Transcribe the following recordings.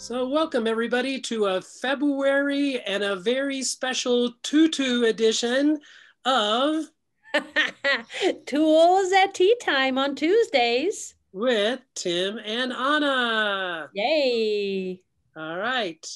So, welcome everybody to a February and a very special tutu edition of Tools at Tea Time on Tuesdays with Tim and Anna. Yay! All right.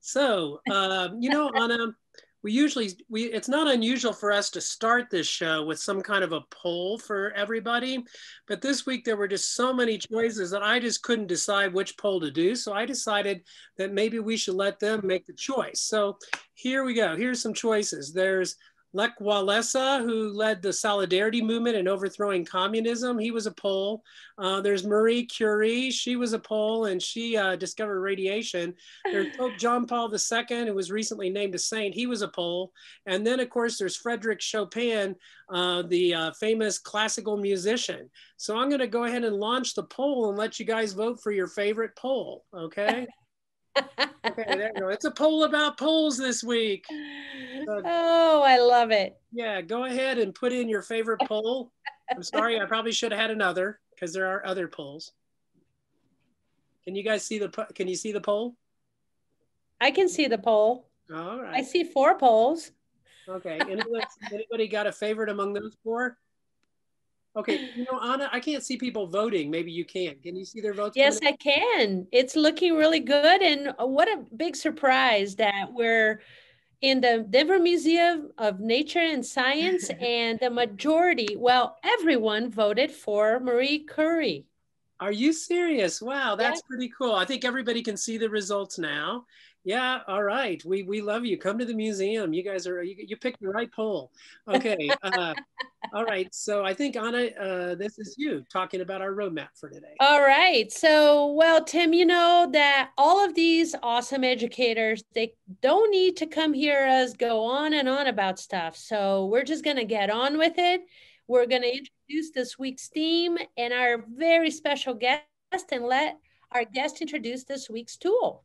So, um, you know, Anna, we usually we it's not unusual for us to start this show with some kind of a poll for everybody but this week there were just so many choices that i just couldn't decide which poll to do. So i decided that maybe we should let them make the choice. So here we go. Here's some choices. There's Lech Walesa, who led the Solidarity movement in overthrowing communism, he was a Pole. Uh, there's Marie Curie, she was a Pole and she uh, discovered radiation. There's Pope John Paul II, who was recently named a saint, he was a Pole. And then, of course, there's Frederick Chopin, uh, the uh, famous classical musician. So I'm going to go ahead and launch the poll and let you guys vote for your favorite Pole, okay? okay, there you go. It's a poll about polls this week. So, oh, I love it. Yeah, go ahead and put in your favorite poll. I'm sorry, I probably should have had another because there are other polls. Can you guys see the can you see the poll? I can see the poll. All right. I see four polls. Okay. Anybody, anybody got a favorite among those four? Okay, you know, Anna, I can't see people voting. Maybe you can. Can you see their votes? Yes, I can. It's looking really good. And uh, what a big surprise that we're in the Denver Museum of Nature and Science, and the majority, well, everyone voted for Marie Curie. Are you serious? Wow, that's yeah. pretty cool. I think everybody can see the results now. Yeah, all right. We we love you. Come to the museum. You guys are you, you picked the right poll. Okay. Uh, all right. So I think Anna, uh, this is you talking about our roadmap for today. All right. So well, Tim, you know that all of these awesome educators they don't need to come hear us go on and on about stuff. So we're just gonna get on with it. We're gonna introduce this week's theme and our very special guest, and let our guest introduce this week's tool.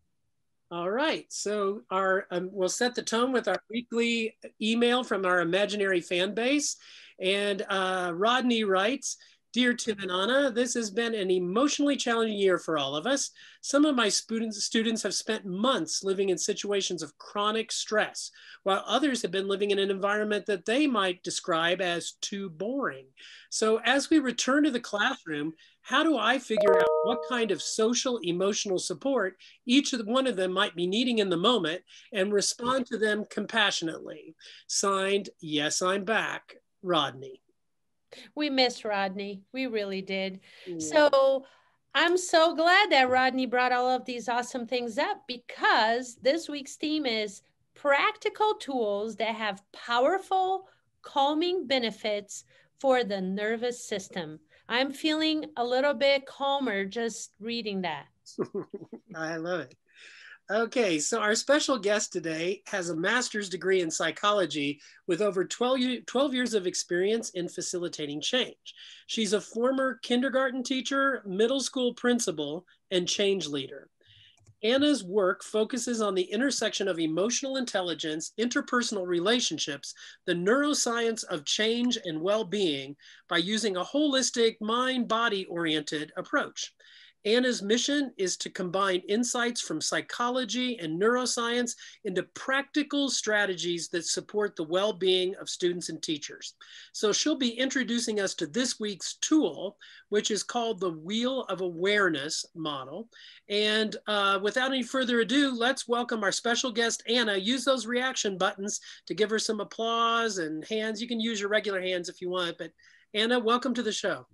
All right, so our um, we'll set the tone with our weekly email from our imaginary fan base. And uh, Rodney writes, Dear Tim and Anna, this has been an emotionally challenging year for all of us. Some of my students, students have spent months living in situations of chronic stress, while others have been living in an environment that they might describe as too boring. So as we return to the classroom, how do I figure out what kind of social emotional support each of one of them might be needing in the moment and respond to them compassionately? Signed, Yes, I'm back, Rodney. We missed Rodney. We really did. Yeah. So I'm so glad that Rodney brought all of these awesome things up because this week's theme is practical tools that have powerful calming benefits for the nervous system. I'm feeling a little bit calmer just reading that. I love it. Okay, so our special guest today has a master's degree in psychology with over 12, 12, years of experience in facilitating change. She's a former kindergarten teacher, middle school principal, and change leader. Anna's work focuses on the intersection of emotional intelligence, interpersonal relationships, the neuroscience of change and well-being by using a holistic mind-body oriented approach. Anna's mission is to combine insights from psychology and neuroscience into practical strategies that support the well-being of students and teachers. So she'll be introducing us to this week's tool, which is called the Wheel of Awareness model. And uh, without any further ado, let's welcome our special guest, Anna. Use those reaction buttons to give her some applause and hands. You can use your regular hands if you want, but Anna, welcome to the show.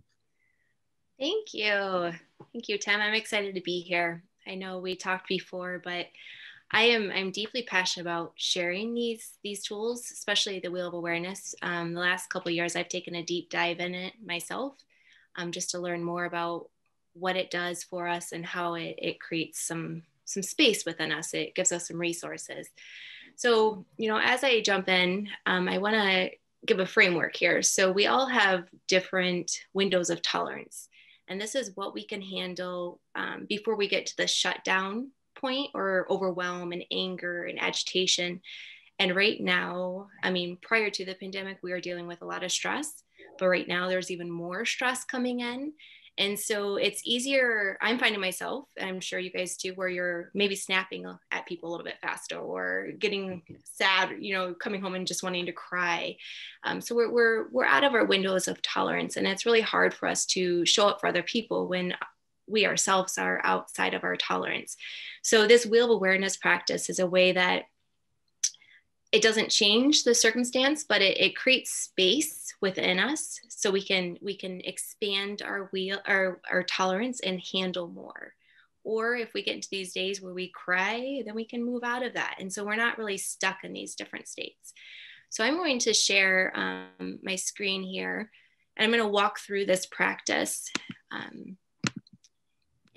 Thank you. Thank you, Tim. I'm excited to be here. I know we talked before, but I am I'm deeply passionate about sharing these these tools, especially the wheel of awareness. Um, the last couple years, I've taken a deep dive in it myself, um, just to learn more about what it does for us and how it, it creates some some space within us. It gives us some resources. So, you know, as I jump in, um, I want to give a framework here. So we all have different windows of tolerance. And this is what we can handle um, before we get to the shutdown point or overwhelm and anger and agitation. And right now, I mean, prior to the pandemic, we were dealing with a lot of stress, but right now there's even more stress coming in. And so it's easier. I'm finding myself, and I'm sure you guys too, where you're maybe snapping at people a little bit faster or getting sad, you know, coming home and just wanting to cry. Um, so we're, we're, we're out of our windows of tolerance. And it's really hard for us to show up for other people when we ourselves are outside of our tolerance. So this wheel of awareness practice is a way that it doesn't change the circumstance, but it, it creates space within us so we can we can expand our wheel our, our tolerance and handle more. Or if we get into these days where we cry, then we can move out of that. And so we're not really stuck in these different states. So I'm going to share um, my screen here and I'm going to walk through this practice. Um,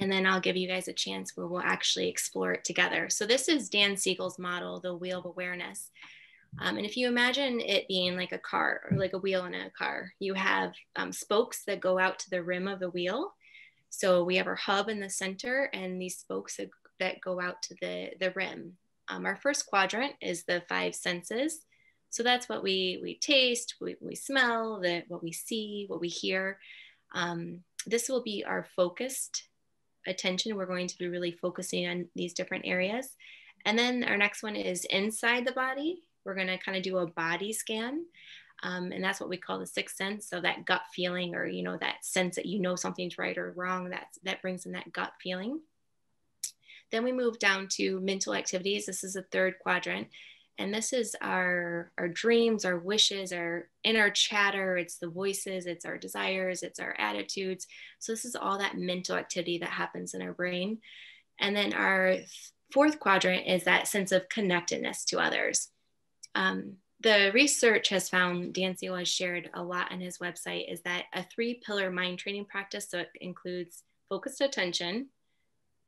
and then I'll give you guys a chance where we'll actually explore it together. So this is Dan Siegel's model, the wheel of awareness. Um, and if you imagine it being like a car or like a wheel in a car, you have um, spokes that go out to the rim of the wheel. So we have our hub in the center and these spokes that, go out to the, the rim. Um, our first quadrant is the five senses. So that's what we, we taste, we, we smell, the, what we see, what we hear. Um, this will be our focused attention. We're going to be really focusing on these different areas. And then our next one is inside the body. We're going to kind of do a body scan. Um, and that's what we call the sixth sense. So that gut feeling, or you know, that sense that you know something's right or wrong, that that brings in that gut feeling. Then we move down to mental activities. This is the third quadrant, and this is our our dreams our wishes our inner chatter. It's the voices it's our desires it's our attitudes. So this is all that mental activity that happens in our brain. And then our fourth quadrant is that sense of connectedness to others. Um, the research has found Dan Siegel has shared a lot on his website is that a three pillar mind training practice so it includes focused attention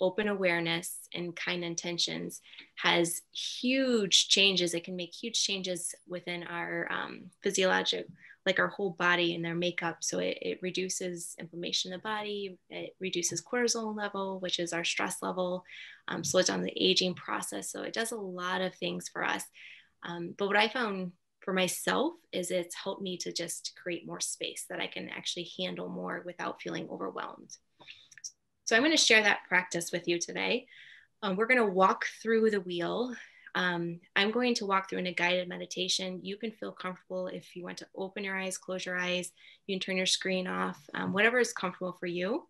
open awareness and kind intentions has huge changes. It can make huge changes within our um, physiologic, like our whole body and their makeup. So it, it reduces inflammation in the body, it reduces cortisol level, which is our stress level, um, slows down the aging process. So it does a lot of things for us. Um, but what I found for myself is it's helped me to just create more space that I can actually handle more without feeling overwhelmed. So I'm going to share that practice with you today. Um, we're going to walk through the wheel. Um, I'm going to walk through in a guided meditation. You can feel comfortable if you want to open your eyes, close your eyes. You can turn your screen off, um, whatever is comfortable for you.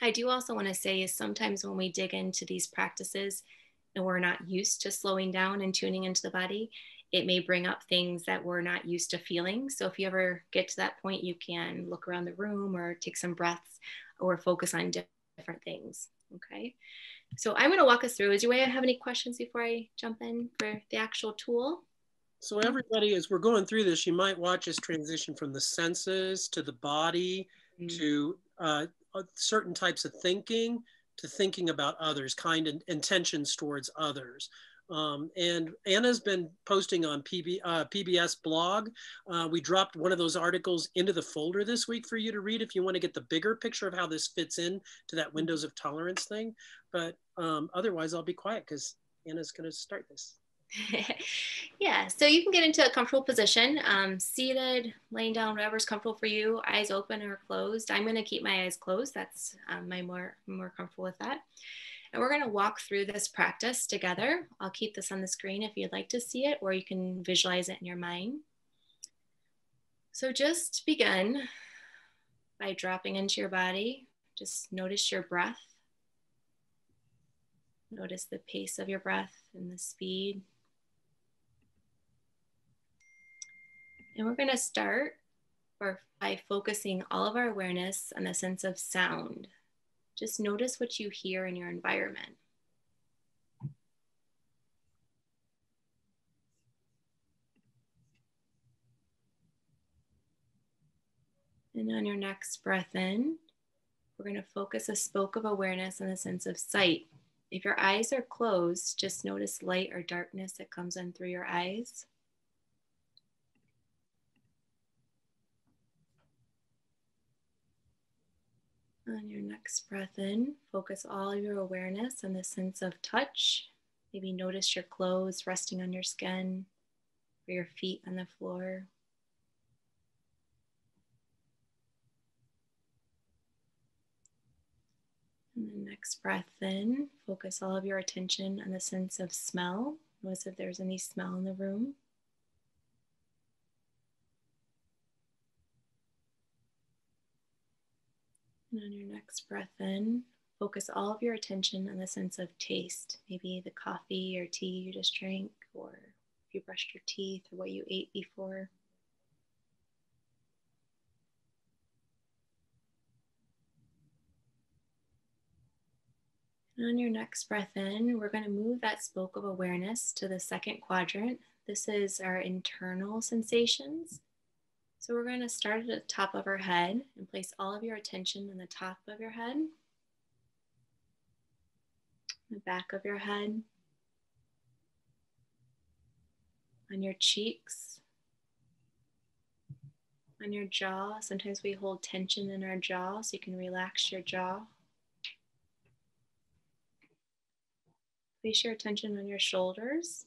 I do also want to say is sometimes when we dig into these practices and we're not used to slowing down and tuning into the body, it may bring up things that we're not used to feeling. So if you ever get to that point, you can look around the room or take some breaths or focus on different different things. Okay. So I'm going to walk us through. Is you have any questions before I jump in for the actual tool? So everybody, as we're going through this, you might watch us transition from the senses to the body mm-hmm. to uh, uh, certain types of thinking to thinking about others, kind and intentions towards others. Um, and Anna's been posting on PB, uh, PBS blog. Uh, we dropped one of those articles into the folder this week for you to read if you want to get the bigger picture of how this fits in to that windows of tolerance thing. But um, otherwise, I'll be quiet because Anna's going to start this. yeah, so you can get into a comfortable position, um, seated, laying down, whatever's comfortable for you, eyes open or closed. I'm going to keep my eyes closed. That's um, my more more comfortable with that. And we're going to walk through this practice together. I'll keep this on the screen if you'd like to see it, or you can visualize it in your mind. So just begin by dropping into your body. Just notice your breath. Notice the pace of your breath and the speed. And we're going to start by focusing all of our awareness on the sense of sound. Just notice what you hear in your environment. And on your next breath in, we're going to focus a spoke of awareness on the sense of sight. If your eyes are closed, just notice light or darkness that comes in through your eyes. On your next breath in, focus all your awareness on the sense of touch. Maybe notice your clothes resting on your skin or your feet on the floor. And the next breath in, focus all of your attention on the sense of smell. Notice if there's any smell in the room. And on your next breath in, focus all of your attention on the sense of taste. Maybe the coffee or tea you just drank, or if you brushed your teeth, or what you ate before. And on your next breath in, we're going to move that spoke of awareness to the second quadrant. This is our internal sensations. So we're going to start at the top of our head and place all of your attention on the top of your head, the back of your head, on your cheeks, on your jaw. Sometimes we hold tension in our jaw, so you can relax your jaw. Place your attention on your shoulders,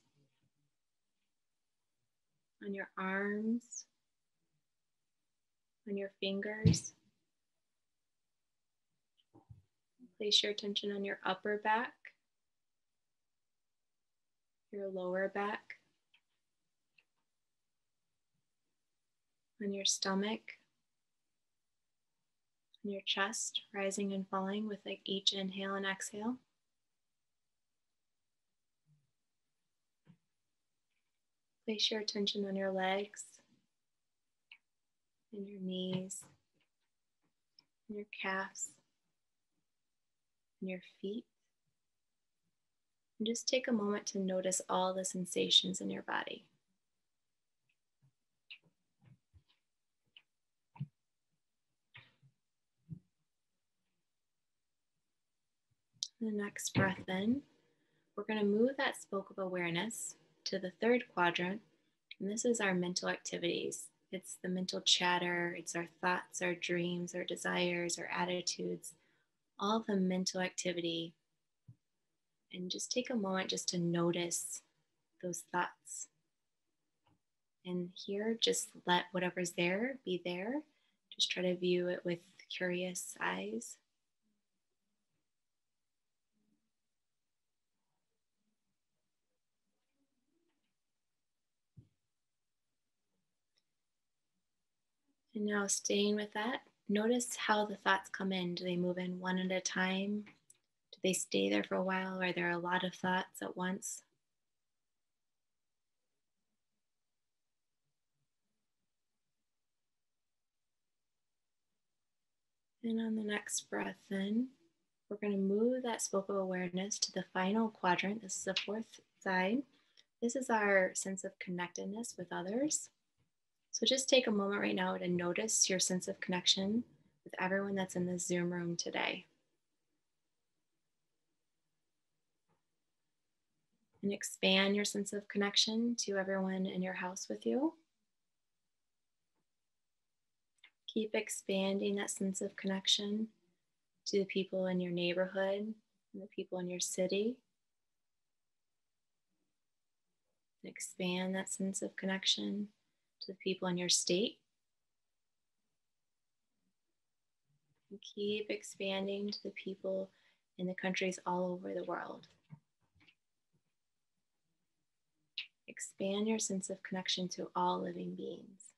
on your arms, on your fingers. Place your attention on your upper back, your lower back, on your stomach, on your chest, rising and falling with like each inhale and exhale. Place your attention on your legs and your knees and your calves and your feet. And just take a moment to notice all the sensations in your body. The next breath in, we're going to move that spoke of awareness to the third quadrant, and this is our mental activities. It's the mental chatter, it's our thoughts, our dreams, our desires, our attitudes, all the mental activity. And just take a moment just to notice those thoughts. And here, just let whatever's there be there. Just try to view it with curious eyes. And now staying with that, notice how the thoughts come in. Do they move in one at a time? Do they stay there for a while? Are there a lot of thoughts at once? And on the next breath in, we're going to move that spoke of awareness to the final quadrant. This is the fourth side. This is our sense of connectedness with others. So just take a moment right now to notice your sense of connection with everyone that's in this Zoom room today. And expand your sense of connection to everyone in your house with you. Keep expanding that sense of connection to the people in your neighborhood and the people in your city. And expand that sense of connection to the people in your state. And keep expanding to the people in the countries all over the world. Expand your sense of connection to all living beings.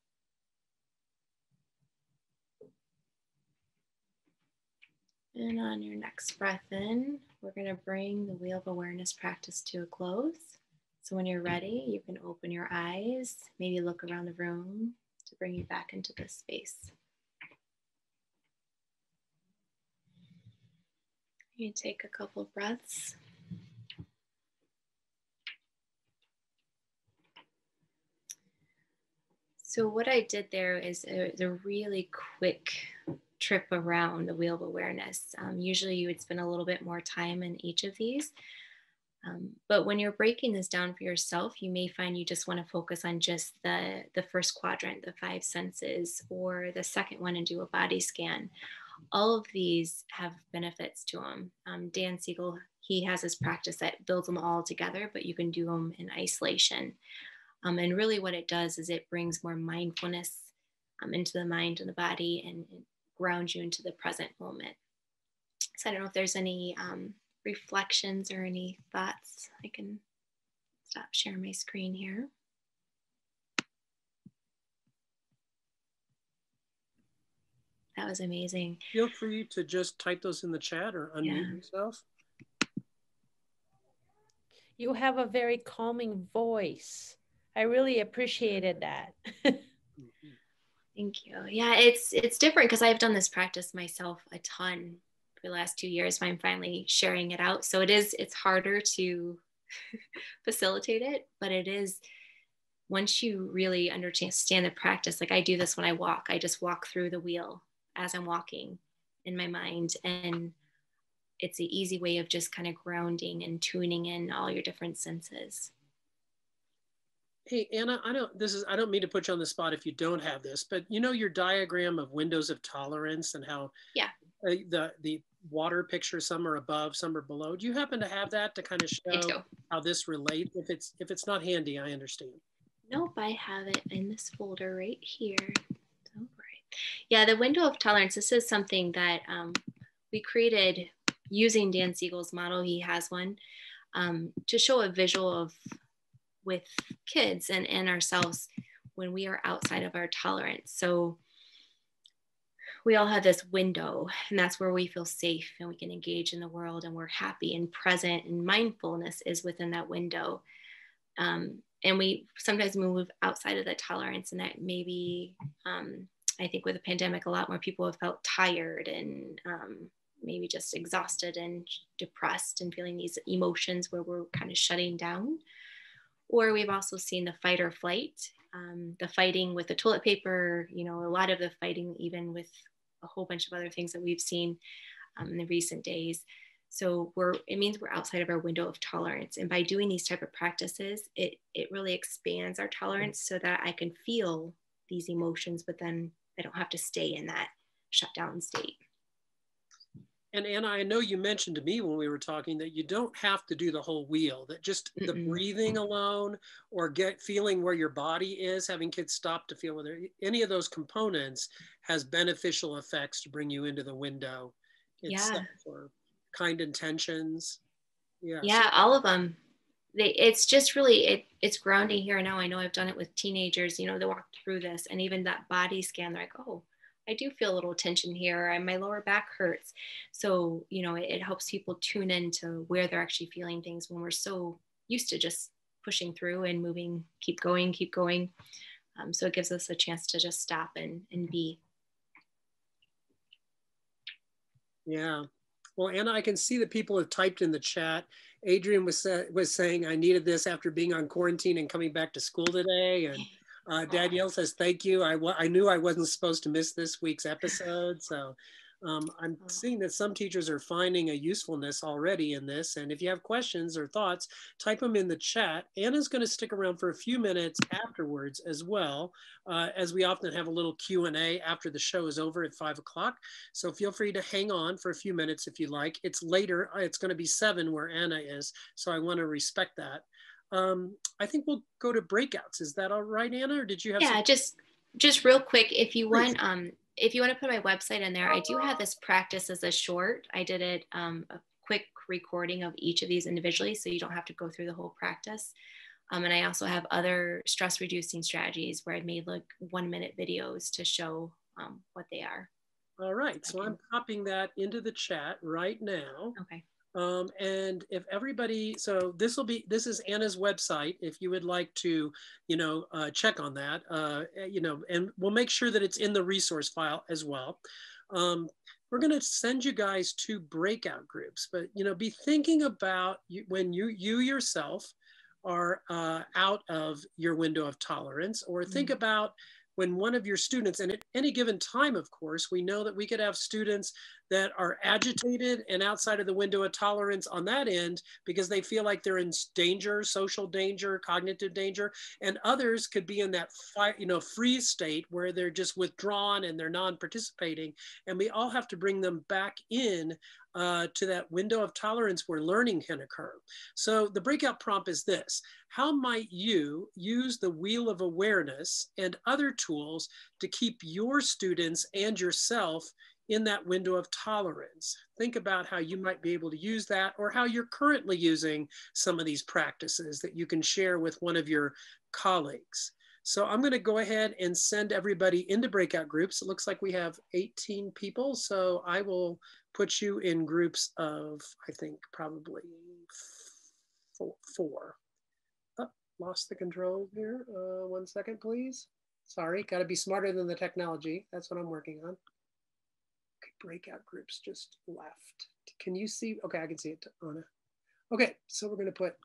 And on your next breath in, we're going to bring the wheel of awareness practice to a close. So when you're ready, you can open your eyes, maybe look around the room to bring you back into this space. You take a couple breaths. So what I did there is a, a really quick trip around the wheel of awareness. Um, usually you would spend a little bit more time in each of these. Um, but when you're breaking this down for yourself, you may find you just want to focus on just the, the first quadrant, the five senses, or the second one and do a body scan. All of these have benefits to them. Um, Dan Siegel, he has his practice that builds them all together, but you can do them in isolation. Um, and really, what it does is it brings more mindfulness um, into the mind and the body and, and grounds you into the present moment. So I don't know if there's any um, reflections or any thoughts. I can stop sharing my screen here. That was amazing. Feel free to just type those in the chat or unmute yeah. yourself. You have a very calming voice. I really appreciated that. Mm-hmm. Thank you. Yeah, it's it's different because I've done this practice myself a ton for the last two years. But I'm finally sharing it out. So it is it's harder to facilitate it, but it is once you really understand the practice. Like I do this when I walk. I just walk through the wheel as I'm walking in my mind, and it's an easy way of just kind of grounding and tuning in all your different senses. Hey Anna, I don't this is I don't mean to put you on the spot if you don't have this, but you know your diagram of windows of tolerance and how yeah uh, the the water picture some are above, some are below. Do you happen to have that to kind of show how this relate? If it's if it's not handy, I understand. Nope, I have it in this folder right here. All right. Yeah, the window of tolerance. This is something that um, we created using Dan Siegel's model. He has one um, to show a visual of with kids and, and ourselves when we are outside of our tolerance. So we all have this window, and that's where we feel safe and we can engage in the world and we're happy and present, and mindfulness is within that window. Um, and we sometimes move outside of that tolerance, and that maybe um, I think with the pandemic, a lot more people have felt tired and um, maybe just exhausted and depressed and feeling these emotions where we're kind of shutting down. Or we've also seen the fight or flight, um, the fighting with the toilet paper, you know, a lot of the fighting, even with a whole bunch of other things that we've seen um, in the recent days. So we're, it means we're outside of our window of tolerance. And by doing these type of practices, it, it really expands our tolerance so that I can feel these emotions, but then I don't have to stay in that shutdown state. And Anna, I know you mentioned to me when we were talking that you don't have to do the whole wheel, that just Mm-mm. the breathing alone or get feeling where your body is, having kids stop to feel whether any of those components has beneficial effects to bring you into the window itself yeah. or kind intentions. Yeah. Yeah, all of them. They, it's just really it, it's grounding here now. I know I've done it with teenagers, you know, they walk through this and even that body scan, they're like, oh, I do feel a little tension here and my lower back hurts. So, you know, it, it, helps people tune into where they're actually feeling things when we're so used to just pushing through and moving, keep going, keep going. Um, so it gives us a chance to just stop and, and be. Yeah. Well, Anna, I can see that people have typed in the chat. Adrian was, uh, was saying, I needed this after being on quarantine and coming back to school today. And uh, Danielle says, thank you. I, I knew I wasn't supposed to miss this week's episode. So um, I'm oh. seeing that some teachers are finding a usefulness already in this. And if you have questions or thoughts, type them in the chat. Anna's going to stick around for a few minutes afterwards as well, uh, as we often have a little Q&A after the show is over at five o'clock. So feel free to hang on for a few minutes if you like. It's later, it's going to be seven where Anna is. So I want to respect that. Um, I think we'll go to breakouts. Is that all right, Anna, or did you have? Yeah, some- just just real quick, if you want, um, if you want to put my website in there, I do have this practice as a short. I did it um, a quick recording of each of these individually, so you don't have to go through the whole practice. Um, and I also have other stress reducing strategies where I made like one minute videos to show um, what they are. All right, so I'm popping that into the chat right now. Okay. Um, and if everybody, so this will be, this is Anna's website. If you would like to, you know, uh, check on that, uh, eh, you know, and we'll make sure that it's in the resource file as well. Um, we're going to send you guys to breakout groups, but, you know, be thinking about you, when you, you yourself are uh, out of your window of tolerance or think mm -hmm. about when one of your students, and at any given time, of course, we know that we could have students that are agitated and outside of the window of tolerance on that end because they feel like they're in danger, social danger, cognitive danger, and others could be in that you know freeze state where they're just withdrawn and they're non-participating, and we all have to bring them back in uh, to that window of tolerance where learning can occur. So the breakout prompt is this. How might you use the wheel of awareness and other tools to keep your students and yourself in that window of tolerance. Think about how you might be able to use that or how you're currently using some of these practices that you can share with one of your colleagues. So I'm gonna go ahead and send everybody into breakout groups. It looks like we have 18 people. So I will put you in groups of, I think probably four. four. Oh, lost the control here. Uh, one second, please. Sorry, gotta be smarter than the technology. That's what I'm working on. Okay, breakout groups just left. Can you see? Okay, I can see it, Anna. Okay, so we're gonna put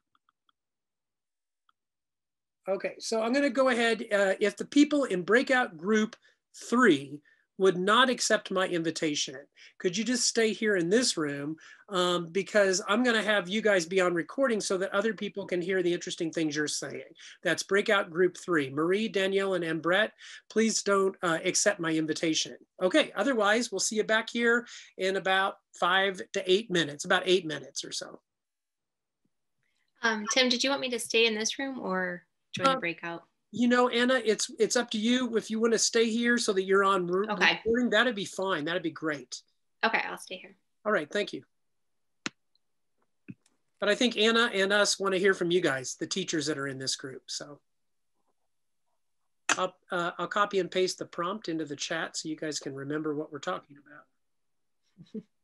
Okay, so I'm going to go ahead. Uh, if the people in breakout group three would not accept my invitation, could you just stay here in this room? Um, because I'm going to have you guys be on recording so that other people can hear the interesting things you're saying. That's breakout group three. Marie, Danielle, and M. Brett, please don't uh, accept my invitation. Okay, otherwise, we'll see you back here in about five to eight minutes, about eight minutes or so. Um, Tim, did you want me to stay in this room or? Join the um, breakout? You know, Anna, it's it's up to you. If you want to stay here so that you're on okay. recording, that'd be fine. That'd be great. Okay, I'll stay here. All right, thank you. But I think Anna and us want to hear from you guys, the teachers that are in this group. So I'll, uh, I'll copy and paste the prompt into the chat so you guys can remember what we're talking about.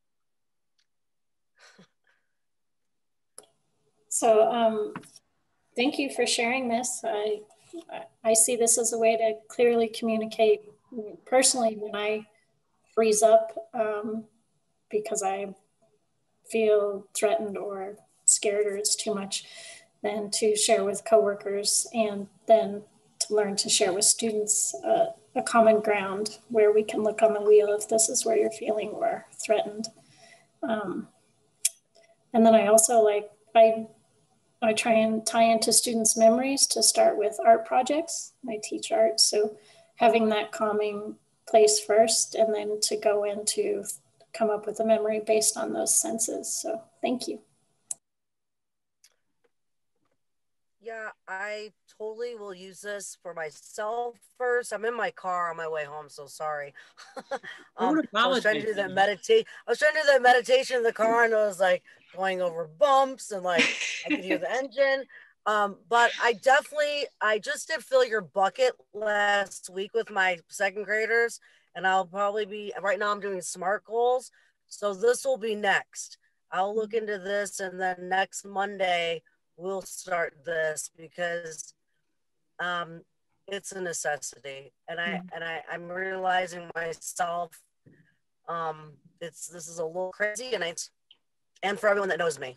So um, thank you for sharing this. I, I see this as a way to clearly communicate personally when I freeze up um, because I feel threatened or scared or it's too much, then to share with coworkers and then to learn to share with students uh, a common ground where we can look on the wheel if this is where you're feeling or threatened. Um, and then I also like, I I try and tie into students' memories to start with art projects. I teach art, so having that calming place first and then to go into come up with a memory based on those senses. So thank you. Yeah, I totally will use this for myself first. I'm in my car on my way home, so sorry. um, I was trying to do that meditate. I was trying to do that meditation in the car, and I was like going over bumps, and like I could hear the engine. Um, but I definitely, I just did fill your bucket last week with my second graders, and I'll probably be right now. I'm doing smart goals, so this will be next. I'll look mm-hmm. into this, and then next Monday we'll start this because um, it's a necessity, and I mm-hmm. and I I'm realizing myself. Um, it's this is a little crazy, and it's and for everyone that knows me.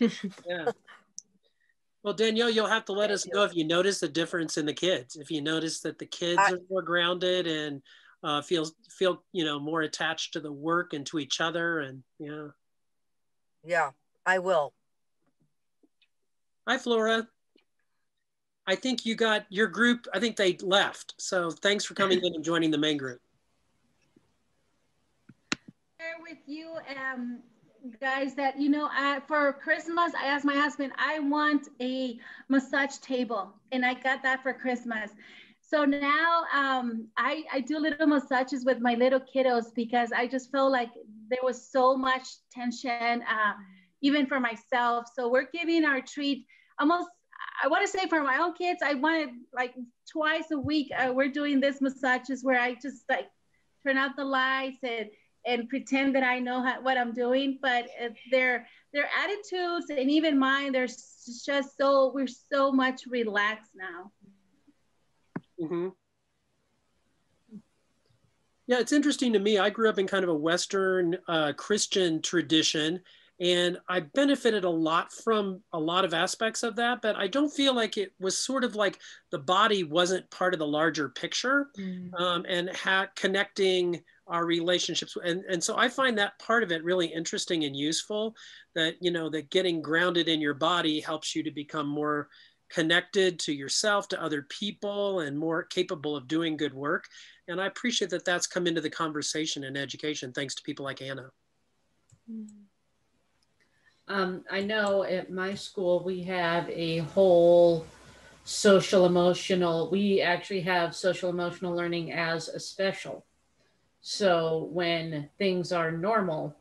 yeah. Well, Danielle, you'll have to let Thank us you. know if you notice a difference in the kids. If you notice that the kids I, are more grounded and uh, feel feel you know more attached to the work and to each other, and yeah. Yeah, I will. Hi, Flora. I think you got your group, I think they left. So thanks for coming in and joining the main group. Share with you um, guys that, you know, uh, for Christmas, I asked my husband, I want a massage table and I got that for Christmas. So now um, I, I do little massages with my little kiddos because I just felt like there was so much tension. Uh, even for myself. So we're giving our treat almost, I want to say for my own kids, I wanted like twice a week, uh, we're doing this massages where I just like turn out the lights and, and pretend that I know how, what I'm doing, but their their attitudes and even mine, they're just so we're so much relaxed now. Mm-hmm. Yeah, it's interesting to me. I grew up in kind of a Western uh, Christian tradition, and I benefited a lot from a lot of aspects of that, but I don't feel like it was sort of like the body wasn't part of the larger picture mm. um, and ha- connecting our relationships. And, and so I find that part of it really interesting and useful that, you know, that getting grounded in your body helps you to become more connected to yourself, to other people, and more capable of doing good work. And I appreciate that that's come into the conversation in education, thanks to people like Anna. Mm. Um, I know at my school we have a whole social emotional, we actually have social emotional learning as a special. So when things are normal,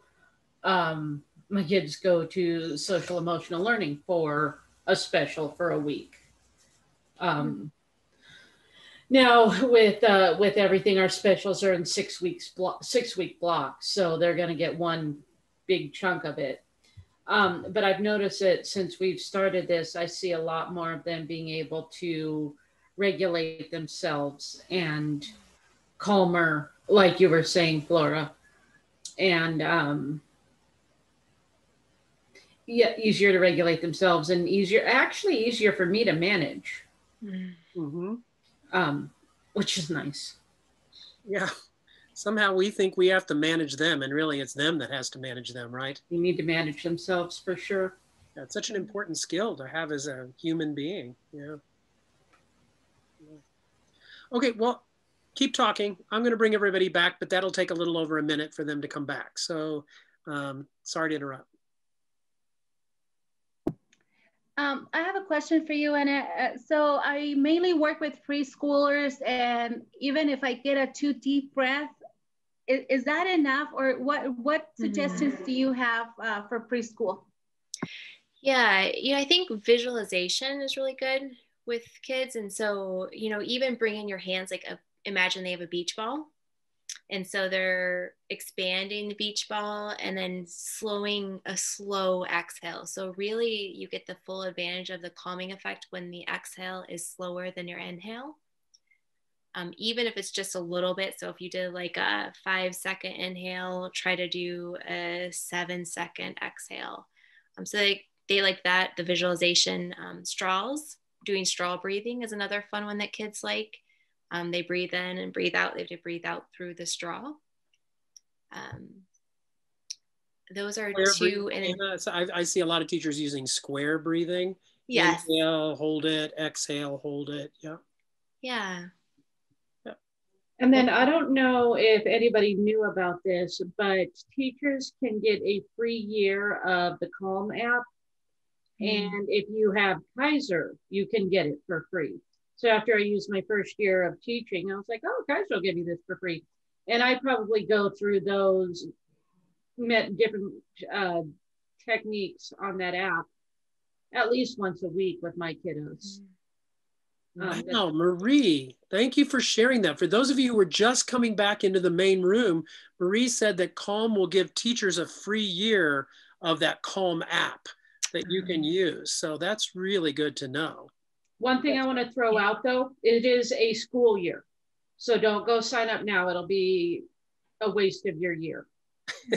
um, my kids go to social emotional learning for a special for a week. Um, now with uh, with everything, our specials are in six weeks blo- six week blocks, so they're going to get one big chunk of it. Um, but I've noticed that since we've started this, I see a lot more of them being able to regulate themselves and calmer, like you were saying, Flora, and um, yeah, easier to regulate themselves and easier, actually easier for me to manage, Mm-hmm. um, which is nice. Yeah. Somehow we think we have to manage them, and really it's them that has to manage them, right? They need to manage themselves for sure. That's such an important skill to have as a human being. Yeah. Okay, well, keep talking. I'm going to bring everybody back, but that'll take a little over a minute for them to come back. So um, sorry to interrupt. Um, I have a question for you, Anna. Uh, so I mainly work with preschoolers, and even if I get a two deep breath, is, is that enough, or what? What suggestions do you have uh, for preschool? Yeah, you know, I think visualization is really good with kids, and so you know, even bringing your hands like a, imagine they have a beach ball, and so they're expanding the beach ball and then slowing a slow exhale. So, really, you get the full advantage of the calming effect when the exhale is slower than your inhale. Um, even if it's just a little bit. So, if you did like a five second inhale, try to do a seven second exhale. Um, so, they, they like that. The visualization um, straws, doing straw breathing is another fun one that kids like. Um, they breathe in and breathe out. They have to breathe out through the straw. Um, those are square two. And I, I, see a lot of teachers using square breathing. Yes. Inhale, hold it. Exhale, hold it. Yeah. Yeah. yeah. And then I don't know if anybody knew about this, but teachers can get a free year of the Calm app. Mm. And if you have Kaiser, you can get it for free. So after I used my first year of teaching, I was like, oh, guys will give me this for free. And I probably go through those met different uh, techniques on that app at least once a week with my kiddos. Um, wow, Marie, thank you for sharing that. For those of you who are just coming back into the main room, Marie said that Calm will give teachers a free year of that Calm app that you can mm. use. So that's really good to know. One thing I want to throw out though, it is a school year. So don't go sign up now. It'll be a waste of your year.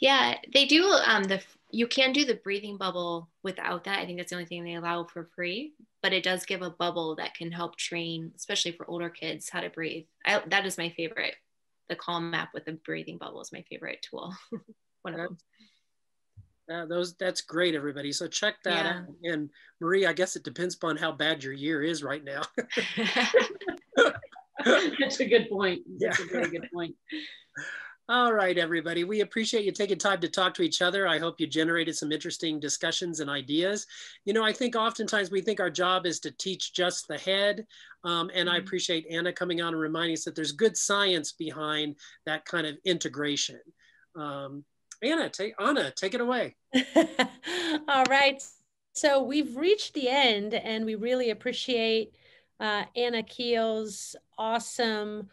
yeah, they do um the you can do the breathing bubble without that. I think that's the only thing they allow for free, but it does give a bubble that can help train, especially for older kids, how to breathe. I, that is my favorite. The Calm app with the breathing bubble is my favorite tool. One of them. Uh, those that's great, everybody. So check that yeah. out. And Marie, I guess it depends upon how bad your year is right now. that's a good point. That's yeah. a very good point. All right, everybody. We appreciate you taking time to talk to each other. I hope you generated some interesting discussions and ideas. You know, I think oftentimes we think our job is to teach just the head. Um, and mm -hmm. I mm-hmm. appreciate Anna coming on and reminding us that there's good science behind that kind of integration. Um, Anna, take Anna, take it away. All right. So we've reached the end, and we really appreciate uh, Anna Keil's awesome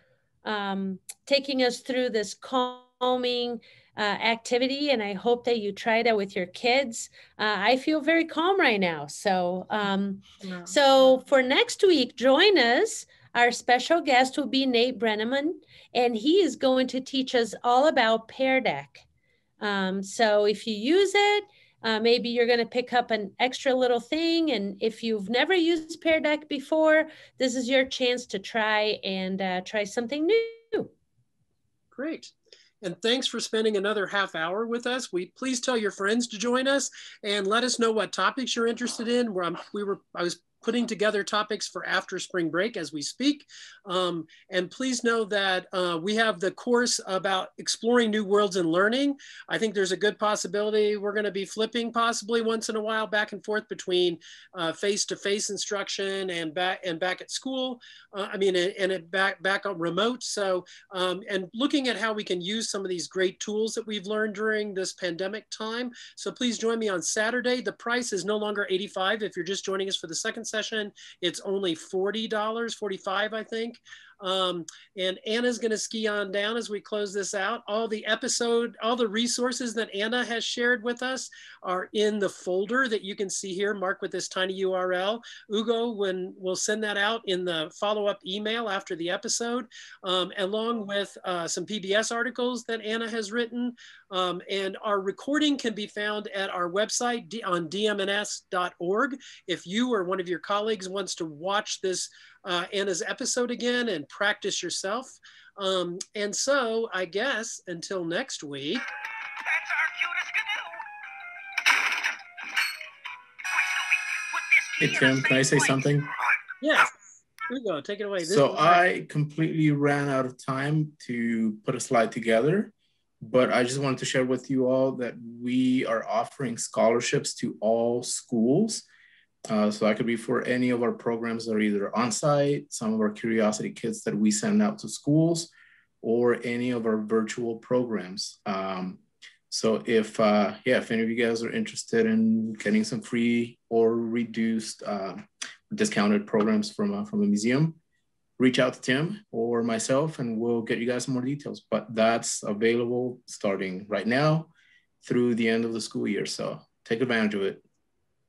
um, taking us through this calming uh, activity. And I hope that you try that with your kids. Uh, I feel very calm right now. So, um, no. so for next week, join us. Our special guest will be Nate Brenneman, and he is going to teach us all about Pear Deck. Um, so if you use it, uh, maybe you're going to pick up an extra little thing. And if you've never used Pear Deck before, this is your chance to try and uh, try something new. Great. And thanks for spending another half hour with us. We please tell your friends to join us and let us know what topics you're interested in. Where I'm, we were, I was putting together topics for after spring break as we speak. Um, and please know that uh, we have the course about exploring new worlds and learning. I think there's a good possibility we're going to be flipping possibly once in a while back and forth between uh, face-to-face -face instruction and back and back at school. Uh, I mean, and, and back back on remote. So, um, and looking at how we can use some of these great tools that we've learned during this pandemic time. So please join me on Saturday. The price is no longer 85 if you're just joining us for the second session. It's only $40, 45 I think. Um, and Anna's going to ski on down as we close this out. All the episode, all the resources that Anna has shared with us are in the folder that you can see here, marked with this tiny URL. Ugo when we'll send that out in the follow-up email after the episode, um, along with uh, some PBS articles that Anna has written. Um, and our recording can be found at our website on dmns.org. If you or one of your colleagues wants to watch this uh, Anna's episode again and practice yourself. Um, and so I guess until next week. Hey Tim, can I say something? Yeah. Here we go. Take it away. This so I completely ran out of time to put a slide together, but I just wanted to share with you all that we are offering scholarships to all schools uh, so that could be for any of our programs that are either on site, some of our curiosity kits that we send out to schools, or any of our virtual programs. Um, so if, uh, yeah, if any of you guys are interested in getting some free or reduced uh, discounted programs from, uh, from the museum, reach out to Tim or myself and we'll get you guys more details. But that's available starting right now through the end of the school year. So take advantage of it.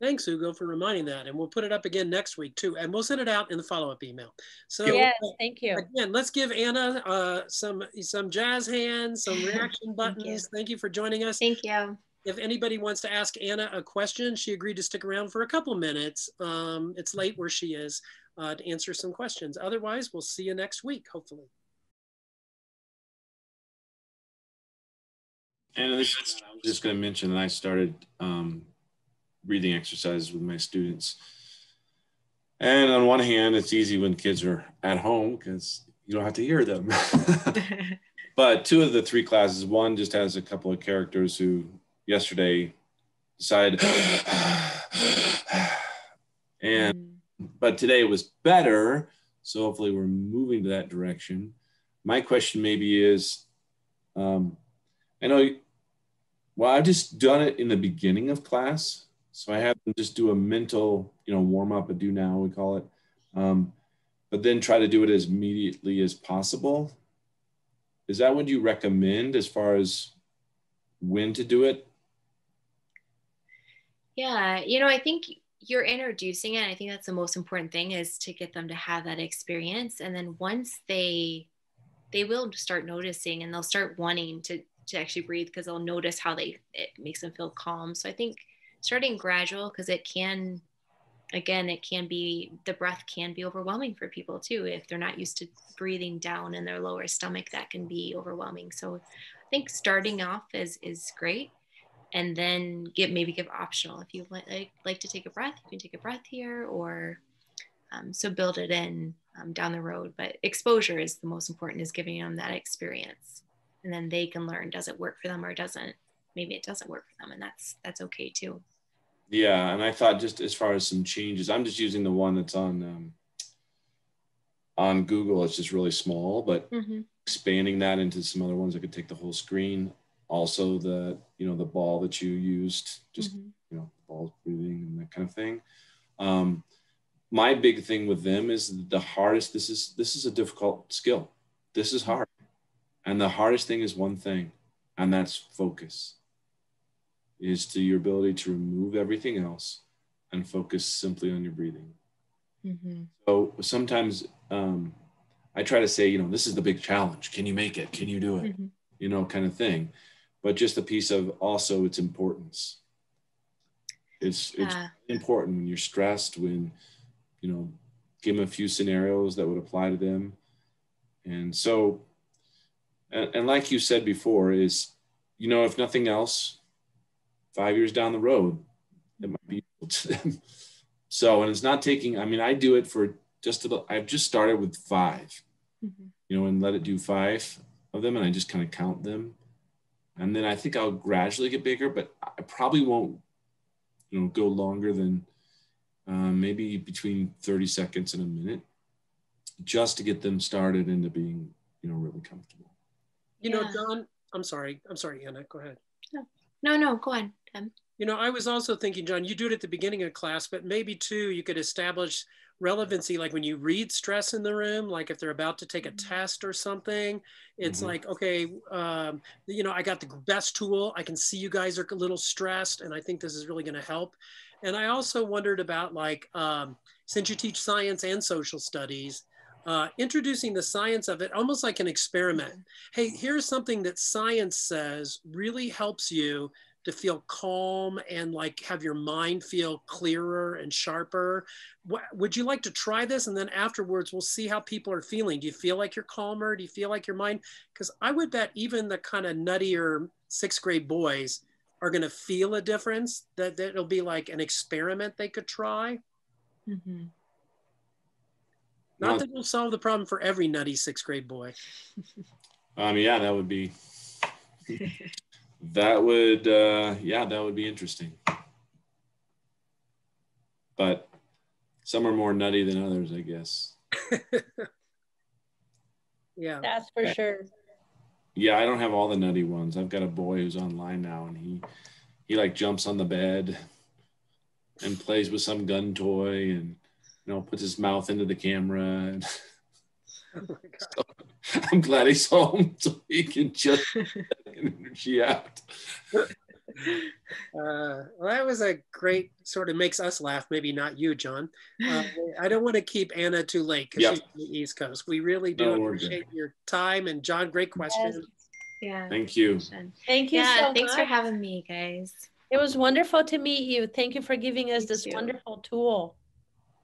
Thanks, Hugo, for reminding that. And we'll put it up again next week too. And we'll send it out in the follow-up email. So yes, thank you. Again, let's give Anna uh, some some jazz hands, some reaction buttons. thank, you. thank you for joining us. Thank you. If anybody wants to ask Anna a question, she agreed to stick around for a couple minutes. Um, it's late where she is uh, to answer some questions. Otherwise, we'll see you next week, hopefully. And I was just going to mention that I started um, breathing exercises with my students. And on one hand, it's easy when kids are at home because you don't have to hear them. but two of the three classes, one just has a couple of characters who yesterday decided, and but today it was better. So hopefully we're moving to that direction. My question maybe is, um, I know, well, I've just done it in the beginning of class so I have them just do a mental, you know, warm up, a do now, we call it. Um, but then try to do it as immediately as possible. Is that what you recommend as far as when to do it? Yeah, you know, I think you're introducing it. I think that's the most important thing is to get them to have that experience. And then once they they will start noticing and they'll start wanting to to actually breathe because they'll notice how they it makes them feel calm. So I think starting gradual because it can again it can be the breath can be overwhelming for people too if they're not used to breathing down in their lower stomach that can be overwhelming. So i think starting off is is great. And then get maybe give optional. If you like like to take a breath you can take a breath here or um, so build it in um, down the road. But exposure is the most important is giving them that experience. And then they can learn does it work for them or doesn't? Maybe it doesn't work for them and that's that's okay too yeah, and I thought just as far as some changes, I'm just using the one that's on um, on Google. It's just really small, but mm-hmm. expanding that into some other ones I could take the whole screen. Also, the you know the ball that you used, just mm-hmm. you know balls breathing and that kind of thing. Um, my big thing with them is the hardest. This is this is a difficult skill. This is hard, and the hardest thing is one thing, and that's focus is to your ability to remove everything else and focus simply on your breathing. Mm-hmm. So sometimes um, I try to say, you know, this is the big challenge. Can you make it? Can you do it? Mm-hmm. You know, kind of thing. But just a piece of also its importance. It's it's uh, important when you're stressed, when you know, give them a few scenarios that would apply to them. And so, and, and like you said before, is you know, if nothing else, five years down the road, it might be useful to them. So, and it's not taking, I mean, I do it for just, a, I've just started with 5 mm-hmm. you know, and let it do five of them. And I just kind of count them. And then I think I'll gradually get bigger, but I probably won't, you know, go longer than um, maybe between 30 seconds and a minute just to get them started into being, you know, really comfortable. You yeah. know, John, I'm sorry. I'm sorry, Anna. Go ahead. No, no, no go on. Um, you know, I was also thinking, John, you do it at the beginning of class, but maybe too, you could establish relevancy like when you read stress in the room like if they're about to take a mm-hmm. test or something it's mm-hmm. like okay um, you know i got the best tool i can see you guys are a little stressed and i think this is really going to help and i also wondered about like um, since you teach science and social studies uh, introducing the science of it almost like an experiment. Mm-hmm. Hey, here's something that science says really helps you to feel calm and like have your mind feel clearer and sharper. would you like to try this? And then afterwards, we'll see how people are feeling. Do you feel like you're calmer? Do you feel like your mind? Because I would bet even the kind of nuttier sixth grade boys are going to feel a difference, that, that it'll be like an experiment they could try. Mm-hmm. Not well, that will solve the problem for every nutty sixth grade boy. Um, yeah, that would be that would uh, yeah, that would be interesting. But some are more nutty than others, I guess. yeah, that's for sure. Yeah, I don't have all the nutty ones. I've got a boy who's online now, and he he like jumps on the bed and plays with some gun toy and you know, puts his mouth into the camera. And oh so I'm glad he's home so he can just energy out. Uh, well, that was a great sort of makes us laugh. Maybe not you, John. Uh, I don't want to keep Anna too late because yep. she's on the East Coast. We really do no, appreciate your time. And John, great question. Yes. Yeah. Thank you. Thank you. Yeah, so thanks much. for having me, guys. It was wonderful to meet you. Thank you for giving us this wonderful tool.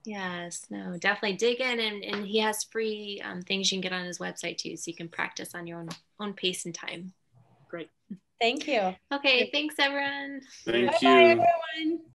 Yes, no, definitely dig in, and, and he has free um, things you can get on his website too, so you can practice on your own own pace and time. Great. Thank you. Okay, thanks everyone. Thank Bye-bye, you. everyone.